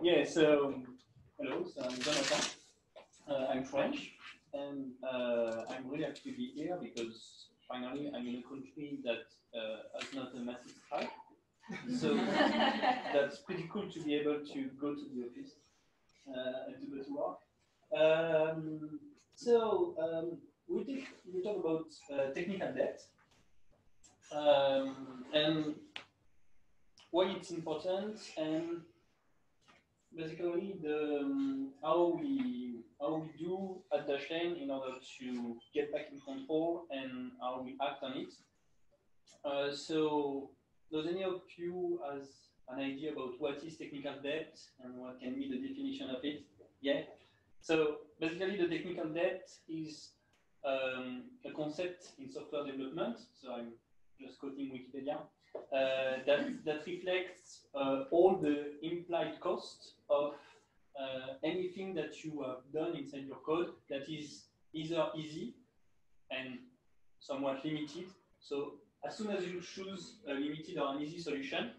Yeah, so hello, so I'm Jonathan. Uh, I'm French, and uh, I'm really happy to be here because finally I'm in a country that uh, has not a massive strike. So that's pretty cool to be able to go to the office uh, and to go to work. Um, so um, we, we talk about uh, technical debt um, and why it's important and basically the um, how we how we do at Dashlane in order to get back in control and how we act on it. Uh, so does any of you has an idea about what is technical debt and what can be the definition of it? Yeah. So basically, the technical debt is um, a concept in software development. So I'm just quoting Wikipedia. Uh, that, that reflects uh, all the implied costs of uh, anything that you have done inside your code that is either easy and somewhat limited. So as soon as you choose a limited or an easy solution,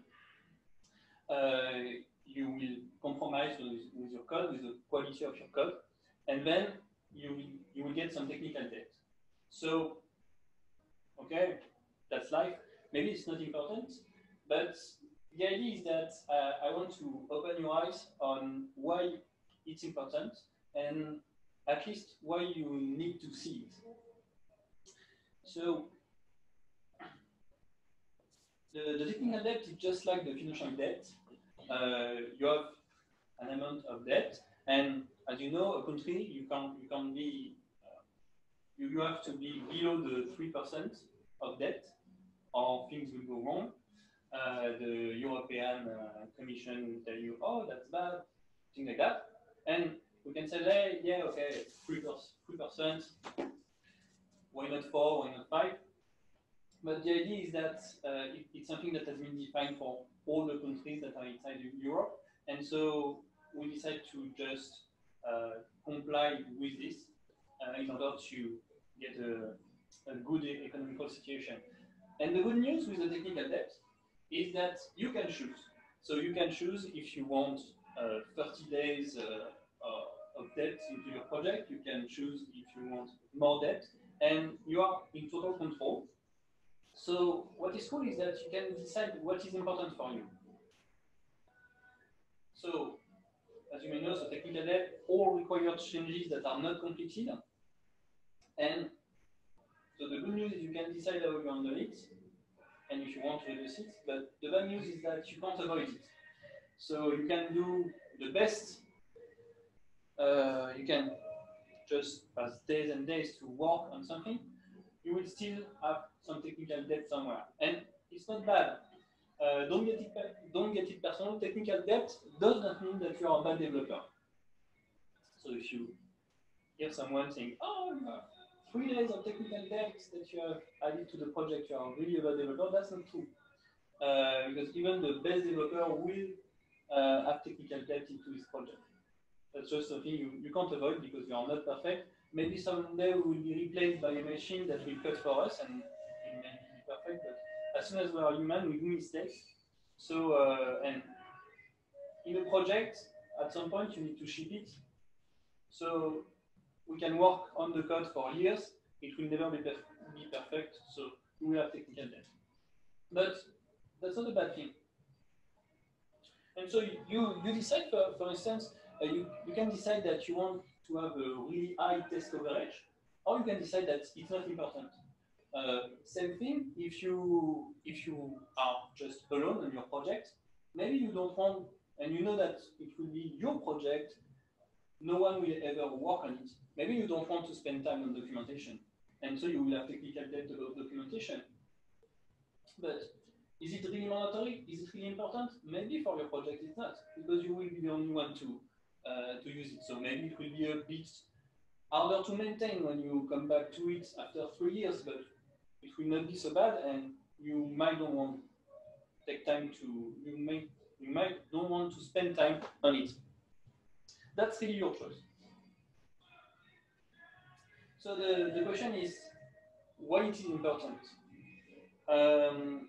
uh, you will compromise with, with, your code, with the quality of your code, and then you will, you will get some technical debt. So, okay, that's life. Maybe it's not important, but the idea is that uh, I want to open your eyes on why it's important and at least why you need to see it. So the, the technical debt is just like the financial debt. Uh, you have an amount of debt, and as you know, a country you can you can be uh, you, you have to be below the three percent of debt, or things will go wrong. Uh, the European uh, Commission will tell you, oh, that's bad, things like that, and we can say, hey, yeah, okay, three percent. Why not four? Why not five? But the idea is that uh, it, it's something that has been defined for all the countries that are inside Europe. And so we decide to just uh, comply with this uh, in order to get a, a, good economical situation. And the good news with the technical debt is that you can choose. So you can choose if you want uh, 30 days uh, uh, of debt into your project, you can choose if you want more debt, and you are in total control so what is cool is that you can decide what is important for you. So as you may know, so technical debt all required changes that are not completed. And so the good news is you can decide how you handle it, and if you want to reduce it. But the bad news is that you can't avoid it. So you can do the best. Uh, you can just pass days and days to work on something. You will still have some technical debt somewhere. And it's not bad. Uh, don't get it don't get it personal. Technical debt does not mean that you are a bad developer. So if you hear someone saying, "Oh, three days of technical debt that you have added to the project, you are really a developer," that's not true. Uh, because even the best developer will uh, have technical debt into his project. That's just something you, you can't avoid because you are not perfect. Maybe someday we will be replaced by a machine that will cut for us and be perfect, but as soon as we are human, we do mistakes. So, uh, and in a project, at some point, you need to ship it. So we can work on the code for years. It will never be, perf be perfect, so we have technical debt. But that's not a bad thing. And so you, you decide, for, for instance, uh, you, you can decide that you want to have a really high test coverage, or you can decide that it's not important. Uh, same thing if you if you are just alone on your project, maybe you don't want and you know that it will be your project, no one will ever work on it. Maybe you don't want to spend time on documentation, and so you will have technical debt about documentation. But is it really mandatory? Is it really important? Maybe for your project it's not, because you will be the only one to uh, to use it. So maybe it will be a bit harder to maintain when you come back to it after three years, but it will not be so bad, and you might don't want to take time to you may you might don't want to spend time on it. That's really your choice. So the, the question is why it is important. Um,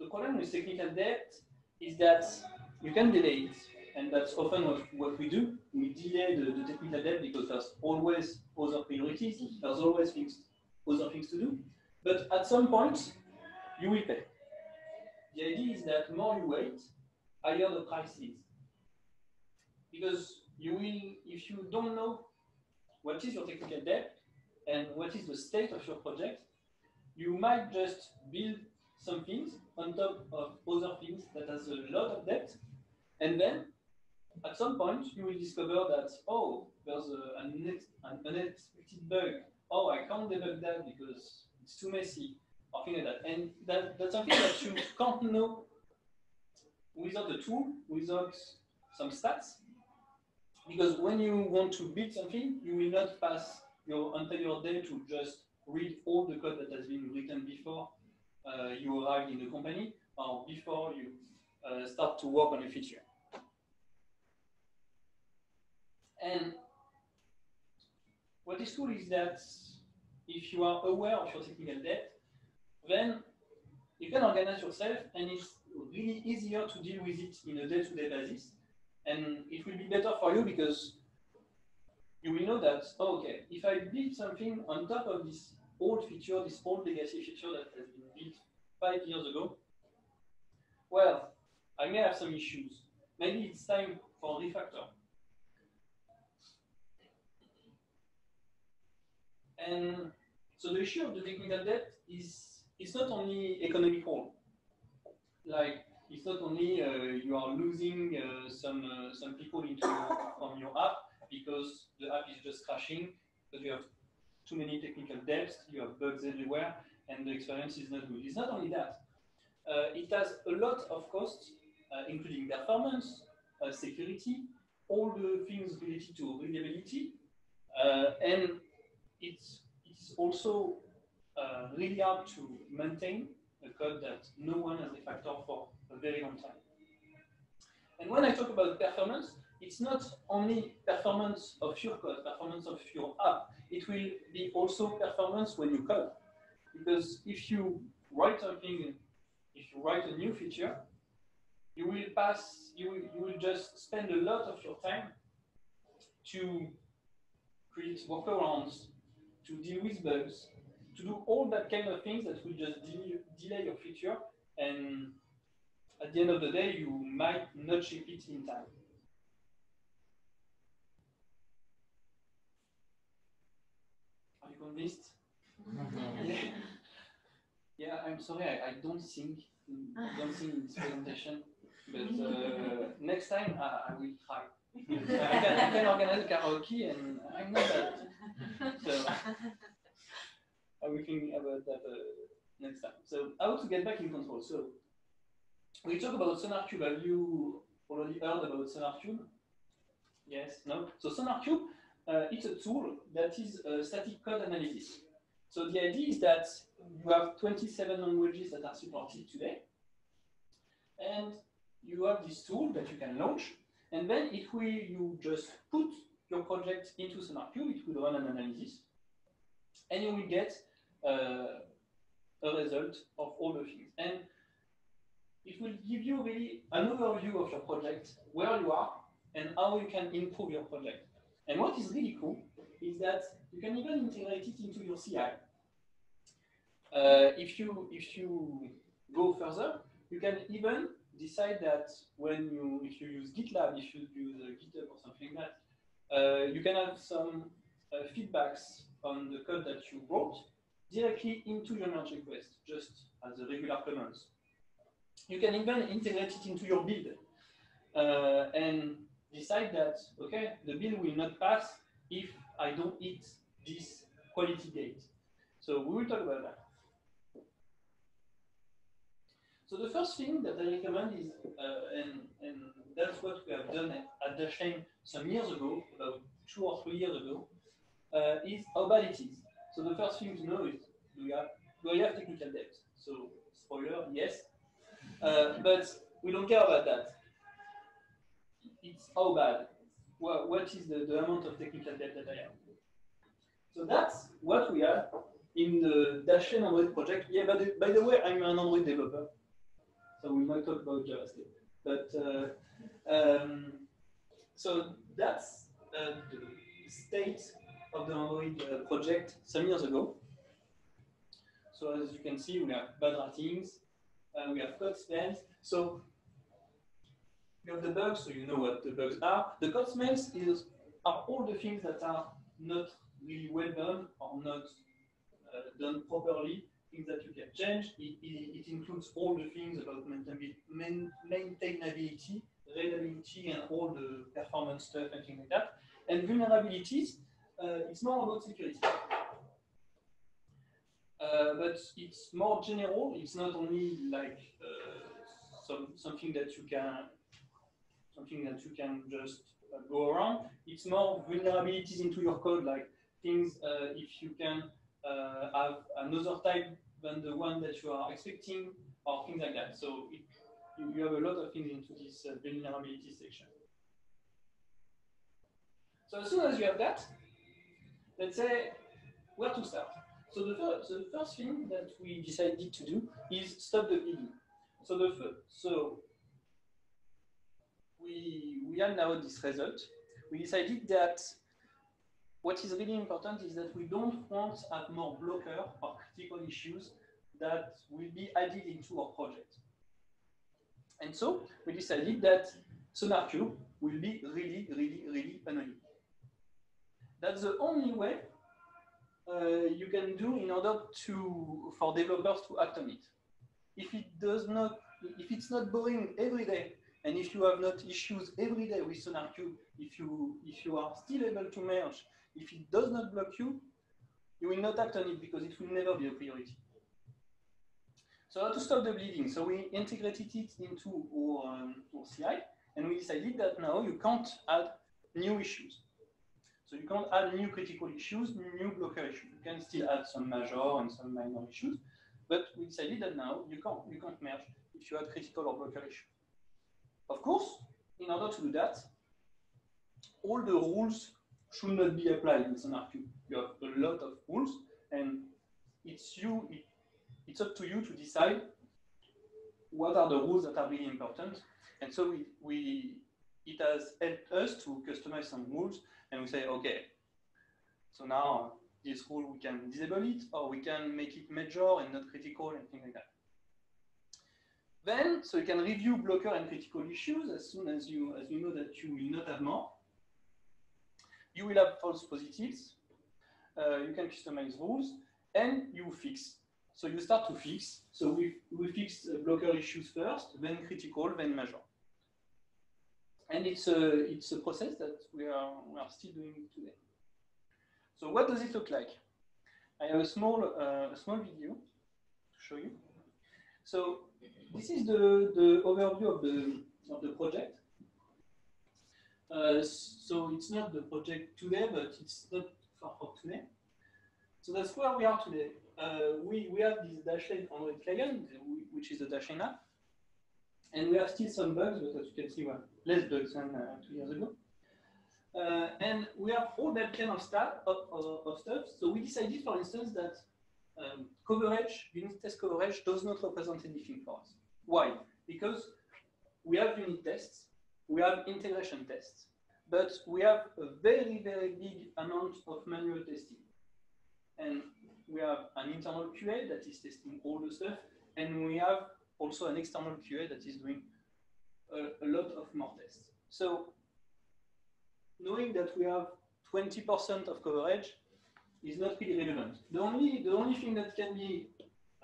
the problem with technical debt is that you can delay it. and that's often what, what we do. We delay the, the technical debt because there's always other priorities, there's always things, other things to do. But at some point, you will pay. The idea is that more you wait, higher the price is. Because you will, if you don't know what is your technical debt and what is the state of your project, you might just build some things on top of other things that has a lot of debt, and then at some point you will discover that oh there's a, an, an unexpected bug. Oh, I can't debug that because it's too messy, or things like that. And that, that's something that you can't know without a tool, without some stats. Because when you want to build something, you will not pass your entire day to just read all the code that has been written before uh, you arrive in the company or before you uh, start to work on a feature. And what is cool is that if you are aware of your technical debt, then you can organize yourself and it's really easier to deal with it in a day-to-day -day basis. And it will be better for you because you will know that, oh, okay, if I build something on top of this old feature, this old legacy feature that has been built five years ago, well, I may have some issues. Maybe it's time for refactor. And so the issue of the technical debt is it's not only economical. Like it's not only uh, you are losing uh, some uh, some people into from your app because the app is just crashing because you have too many technical debts, you have bugs everywhere, and the experience is not good. It's not only that. It has a lot of costs, including performance, security, all the things related to reliability, and it's, it's also uh, really hard to maintain a code that no one has refactored for a very long time. And when I talk about performance, it's not only performance of your code, performance of your app. It will be also performance when you code. Because if you write something, if you write a new feature, you will pass, you will, you will just spend a lot of your time to create workarounds, to deal with bugs, to do all that kind of things that will just de delay your feature. And at the end of the day, you might not ship it in time. Are you convinced? yeah. I'm sorry, I, I don't think I don't sing in this presentation, but uh, next time I, I will try. I, can, I can organize karaoke, and I'm not that so I will think about that uh, next time. So how to get back in control. So we talk about SonarQube. Have you already heard about SonarQube? Yes, no? So SonarQube, uh, it's a tool that is a static code analysis. So the idea is that you have 27 languages that are supported today. And you have this tool that you can launch. And then if we, you just put your project into SonarQube, it will run an analysis, and you will get uh, a result of all the things. And it will give you really an overview of your project, where you are, and how you can improve your project. And what is really cool is that you can even integrate it into your CI. Uh, if you if you go further, you can even decide that when you if you use GitLab, if you use uh, GitHub or something like that, uh, you can have some uh, feedbacks on the code that you wrote directly into your merge request, just as a regular command. You can even integrate it into your build uh, and decide that, okay, the build will not pass if I don't hit this quality gate. So we will talk about that. So the first thing that I recommend is, uh, and, and that's what we have done at Dashlane some years ago, about two or three years ago, uh, is how bad it is. So the first thing to know is, do you have, do you have technical debt? So spoiler, yes. Uh, but we don't care about that. It's how bad. What is the, the amount of technical debt that I have? So that's what we have in the Dashlane Android project. Yeah, by the, by the way, I'm an Android developer. So we might talk about JavaScript. But uh, um, so that's uh, the state of the Android uh, project some years ago. So as you can see, we have bad ratings, we have code smells. So we have the bugs, so you know what the bugs are. The code smells is are all the things that are not really well done or not uh, done properly, things that you can change. It, it, it includes all the things about maintainability, reliability, and all the performance stuff and things like that. And vulnerabilities, uh, it's more about security. Uh, but it's more general. It's not only like uh, some, something that you can something that you can just uh, go around. It's more vulnerabilities into your code, like things uh, if you can uh, have another type than the one that you are expecting, or things like that. So it, you, you, have a lot of things into this vulnerability section. So as soon as you have that, let's say where to start. So the, first, the first thing that we decided to do is stop the bleeding. So the so we we have now this result. We decided that what is really important is that we don't want to have more blocker or critical issues that will be added into our project. And so we decided that SonarQube will be really, really, really annoying. That's the only way uh, you can do in order to for developers to act on it. If it does not, if it's not boring every day, and if you have not issues every day with SonarQube, if you if you are still able to merge, if it does not block you, you will not act on it because it will never be a priority. So how to stop the bleeding? So we integrated it into our, um, our CI, and we decided that now you can't add new issues. So you can't add new critical issues, new blocker issues. You can still add some major and some minor issues, but we decided that now you can't, you can't merge if you add critical or blocker issues. Of course, in order to do that, all the rules should not be applied in SonarQube. You have a lot of rules, and it's you, it, it's up to you to decide what are the rules that are really important. And so we, we it has helped us to customize some rules and we say, okay, so now this rule, we can disable it, or we can make it major and not critical and things like that. Then, so you can review blocker and critical issues as soon as you, as you know that you will not have more. You will have false positives. Uh, you can customize rules, and you fix. So you start to fix. So we, we fix uh, blocker issues first, then critical, then major and it's a, it's a process that we are, we are still doing today. So what does it look like? I have a small, uh, a small video to show you. So this is the, the overview of the, of the project. Uh, so it's not the project today, but it's not far from today. So that's where we are today. Uh, we, we have this Dashlane Android client, which is the Dashlane app. And we have still some bugs, but as you can see, well, less bugs than uh, two years ago. Uh, and we have all that kind of stuff, of, of, of, stuff. So we decided, for instance, that um, coverage, unit test coverage, does not represent anything for us. Why? Because we have unit tests, we have integration tests, but we have a very, very big amount of manual testing. And we have an internal QA that is testing all the stuff, and we have also an external QA that is doing a, a lot of more tests. So knowing that we have 20% of coverage is not really relevant. The only, the only thing that can be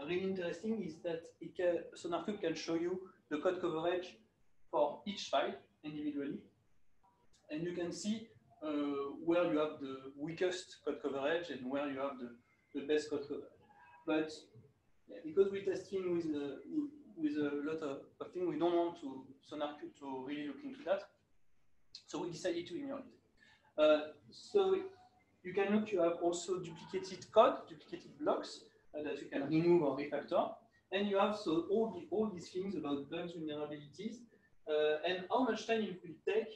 really interesting is that it can, SonarQube can show you the code coverage for each file individually. And you can see uh, where you have the weakest code coverage and where you have the, the best code coverage. But yeah, because we're testing with, uh, with a lot of, of things. We don't want to Sonar to really look into that. So we decided to ignore it. Uh, so you can look, you have also duplicated code, duplicated blocks uh, that you can remove or refactor. And you have so all, the, all these things about bugs, vulnerabilities, uh, and how much time it will take.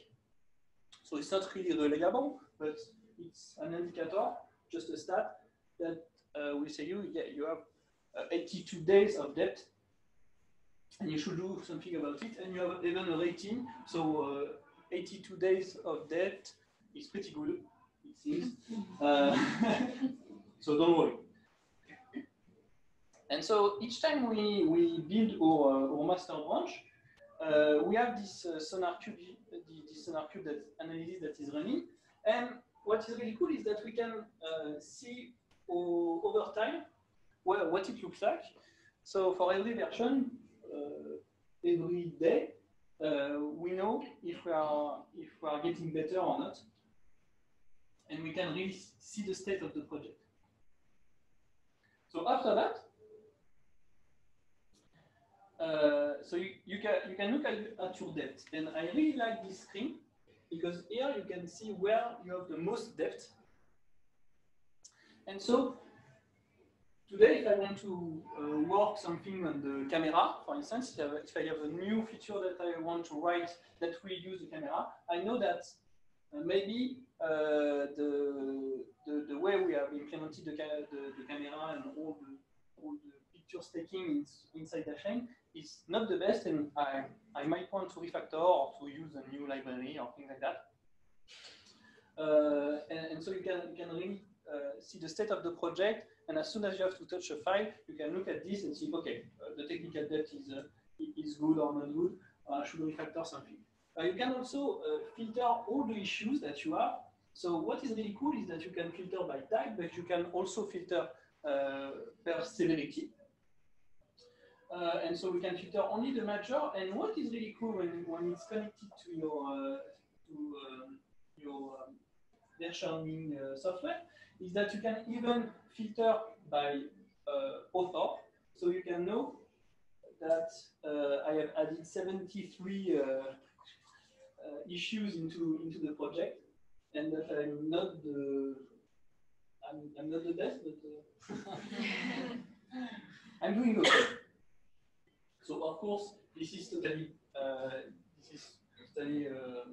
So it's not really reliable, but it's an indicator, just a stat, that uh, will say you, yeah, you have uh, 82 days of debt and you should do something about it. And you have even a rating. So uh, 82 days of debt is pretty good, it seems. Uh, so don't worry. And so each time we, we build our, our master branch, uh, we have this uh, SonarQube, this SonarQube that analysis that is running. And what is really cool is that we can uh, see over time well, what it looks like. So for every version, uh, every day, uh, we know if we are if we are getting better or not, and we can really see the state of the project. So after that, uh, so you, you can you can look at, at your depth, and I really like this screen because here you can see where you have the most depth. And so today, if I want to uh, work something on the camera, for instance, if I have a new feature that I want to write that will use the camera, I know that uh, maybe uh, the, the, the way we have implemented the, the, the camera and all the, all the pictures taking inside the chain is not the best, and I, I might want to refactor or to use a new library or things like that. Uh, and, and, so you can, you can really uh, see the state of the project, and as soon as you have to touch a file, you can look at this and see, okay, uh, the technical depth is, uh, is good or not good, uh, should refactor something. Uh, you can also filter all the issues that you have. So what is really cool is that you can filter by type, but you can also filter per severity. Uh, and so we can filter only the major. And what is really cool when, when it's connected to your uh, to um, your um, versioning uh, software is that you can even filter by uh, author. So you can know that uh, I have added 73 uh, issues into into the project, and that I'm not the I'm, I'm not the best, but I'm doing okay. So of course, this is totally uh, this is totally uh,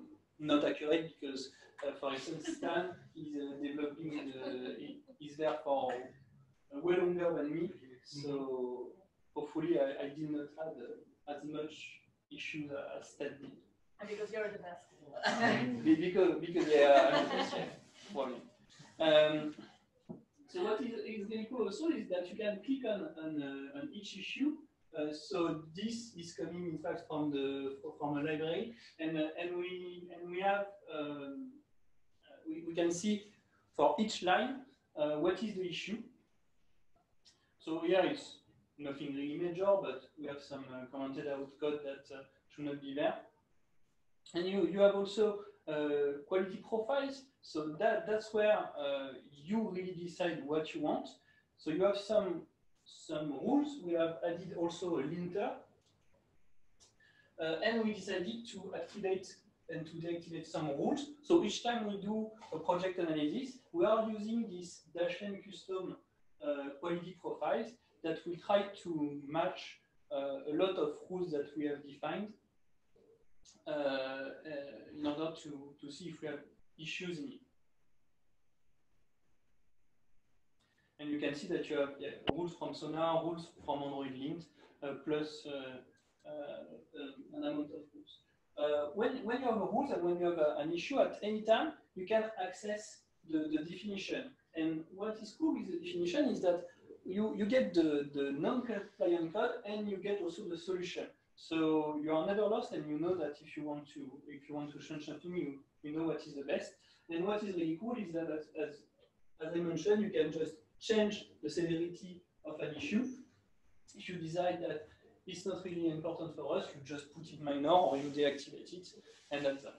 not accurate because, uh, for instance, Stan is uh, developing is there for way longer than me. So hopefully, I, I did not have uh, as much issues as Stan did. And because you're the best. because because yeah, probably. Um, so what is, is really cool also is that you can click on on, uh, on each issue uh, so this is coming, in fact, from the from a library, and uh, and we and we have um, we, we can see for each line uh, what is the issue. So here it's nothing really major, but we have some uh, commented out code that uh, should not be there. And you you have also uh, quality profiles. So that that's where you really decide what you want. So you have some some rules. We have added also a linter. Uh, and we decided to activate and to deactivate some rules. So each time we do a project analysis, we are using this Dashlane custom uh, quality profiles that we try to match uh, a lot of rules that we have defined in order to, to see if we have issues in it. And you can see that you have yeah, rules from Sonar, rules from Android Lint, uh, plus uh, uh, an amount of rules. When, when you have a rules and when you have a, an issue at any time, you can access the, the definition. And what is cool with the definition is that you, you get the, the non-compliant code and you get also the solution. So you are never lost and you know that if you want to if you want to change something, you, you know what is the best. And what is really cool is that as, as, as I mentioned, you can just change the severity of an issue. If you decide that it's not really important for us, you just put it minor or you deactivate it, and that's that.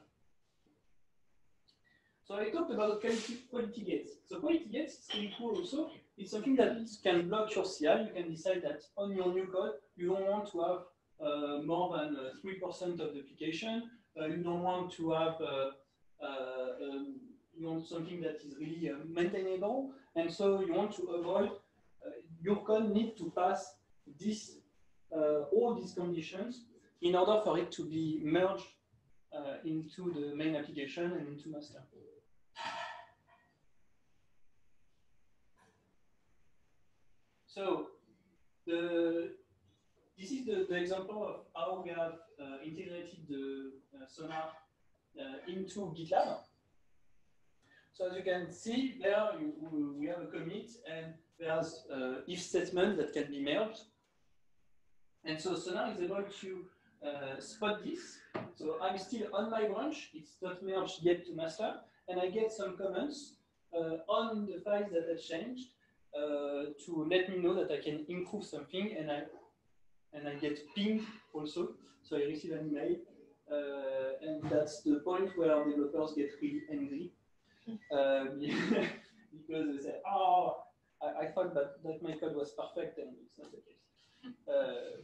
So I talked about quality, quality gates. So quality gates is really cool also. It's something that can block your CI. You can decide that on your new code, you don't want to have uh, more than 3% uh, of the application. Uh, you don't want to have uh, uh, um, you want something that is really uh, maintainable, and so you want to avoid uh, your code need to pass this uh, all these conditions in order for it to be merged uh, into the main application and into master. So the this is the, the example of how we have uh, integrated the uh, Sonar into GitLab. So as you can see there, you, we have a commit and there's uh, if statement that can be merged. And so Sonar is able to uh, spot this. So I'm still on my branch, it's not merged yet to master, and I get some comments uh, on the files that have changed uh, to let me know that I can improve something, and I and I get pinged also. So I receive an email, uh, and that's the point where developers get really angry uh, because they say, "Oh, I, I, thought that, that my code was perfect, and it's not the case." Uh,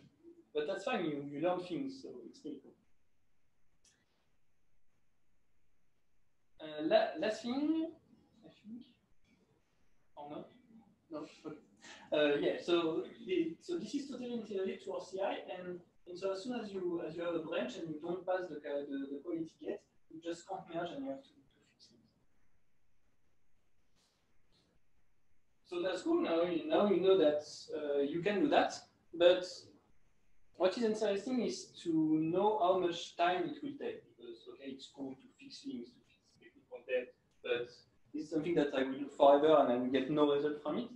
but that's fine. You, you learn things, so it's pretty cool. Uh, la last thing, I think, or not? No. Uh, yeah. So the, so this is totally integrated to our CI, and, and so as soon as you as you have a branch and you don't pass the the, the quality gate, you just can't merge and you have to, to fix it. So that's cool. Now now you know that uh, you can do that, but what is interesting is to know how much time it will take because okay, it's cool to fix things, to fix technical debt, but it's something that I will do forever and I will get no result from it.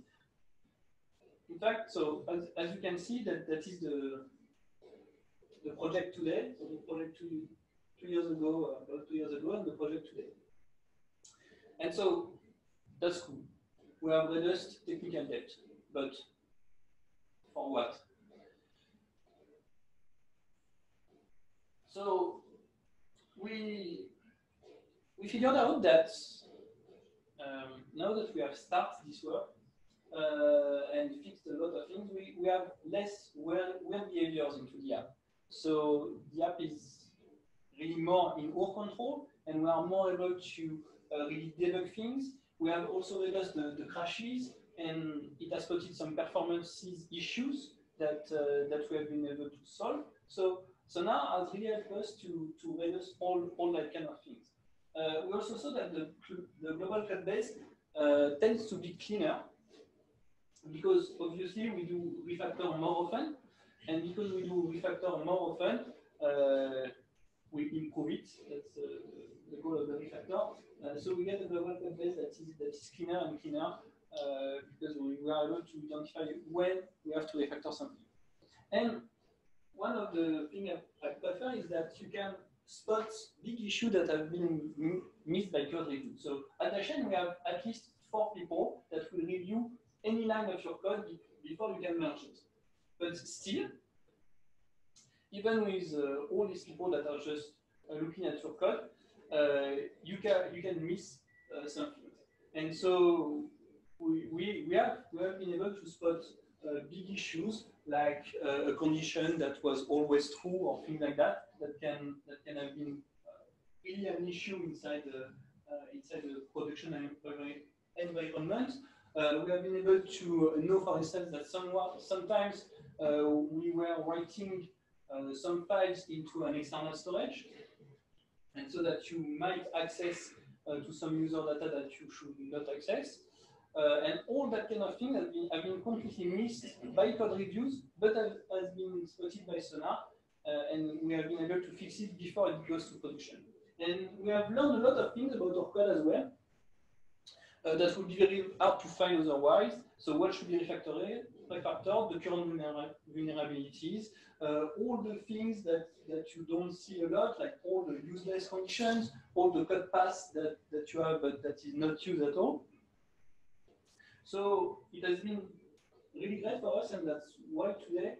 In fact, so as, as you can see, that that is the the project today. So the project two two years ago, about two years ago, and the project today. And so that's cool. We have reduced technical debt, but for what? So we we figured out that um, now that we have started this work uh, and fixed a lot of things, we, we have less well, well behaviors into the app. So the app is really more in our control and we are more able to uh, really debug things. We have also reduced the, the crashes and it has spotted some performances issues that, uh, that we have been able to solve. So so now has really helped us to, to reduce all, all that kind of things. Uh, we also saw that the, the global code base uh, tends to be cleaner because obviously we do refactor more often, and because we do refactor more often, uh, we improve it. That's uh, the goal of the refactor. Uh, so we get global code base that is, that is cleaner and cleaner uh, because we, are able to identify when we have to refactor something. And one of the things I prefer is that you can spot big issues that have been missed by code review. So at Dashlane, we have at least four people that will review any line of your code before you can merge it. But still, even with uh, all these people that are just uh, looking at your code, you can you can miss uh, something. And so we, we, we, have, we have been able to spot uh, big issues like uh, a condition that was always true or things like that that can that can have been uh, really an issue inside the inside the production environment. we have been able to know, for instance, that somewhat, sometimes we were writing some files into an external storage, and so that you might access uh, to some user data that you should not access. Uh, and all that kind of thing has been, have been completely missed by code reviews, but has, has been spotted by Sonar, uh, and we have been able to fix it before it goes to production. And we have learned a lot of things about our code as well. Uh, that would be very hard to find otherwise. So what should be refactored, refactored the current vulnerabilities, uh, all the things that, that you don't see a lot, like all the useless conditions, all the code paths that, that you have but that is not used at all. So it has been really great for us, and that's why today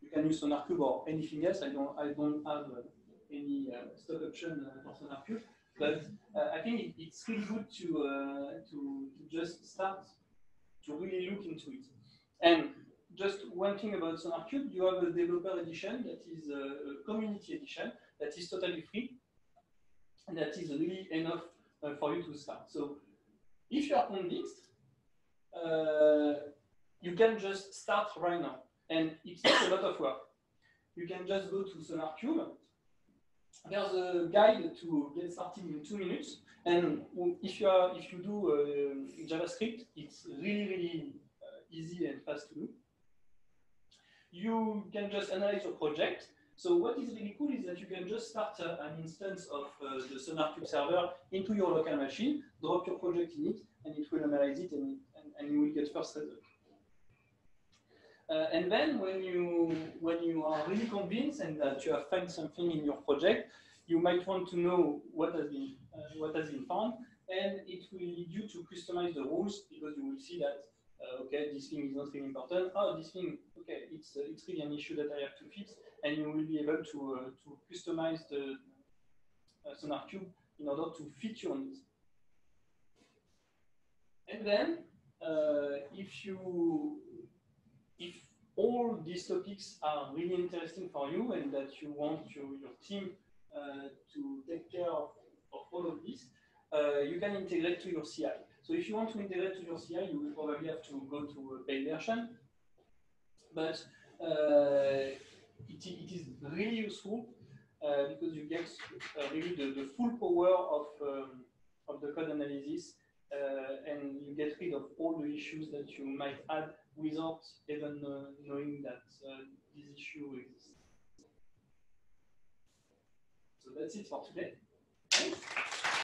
you can use SonarQube or anything else. I don't, I don't have uh, any uh, stock option uh, for SonarQube, but uh, I think it, it's really good to, uh, to, to just start to really look into it. And just one thing about SonarQube, you have a developer edition that is a community edition that is totally free, and that is really enough uh, for you to start. So if you are convinced uh, you can just start right now. And it's not a lot of work. You can just go to SonarQube. There's a guide to get started in two minutes. And if you, are, if you do uh, JavaScript, it's really, really uh, easy and fast to do. You can just analyze your project. So what is really cool is that you can just start uh, an instance of uh, the SonarQube server into your local machine, drop your project in it, and it will analyze it, and, and, and you will get first result. Uh, and then when you when you are really convinced and that you have found something in your project, you might want to know what has been uh, what has been found, and it will lead you to customize the rules because you will see that uh, okay this thing is not really important. Oh, this thing okay it's uh, it's really an issue that I have to fix, and you will be able to uh, to customize the uh, SonarQube in order to fit your needs. And then if you if all these topics are really interesting for you and that you want your, your team uh, to take care of, of all of this, uh, you can integrate to your CI. So if you want to integrate to your CI, you will probably have to go to a paid version. But uh, it, it is really useful uh, because you get uh, really the, the full power of, um, of the code analysis uh, and you get rid of all the issues that you might add without even uh, knowing that uh, this issue exists. So that's it for today.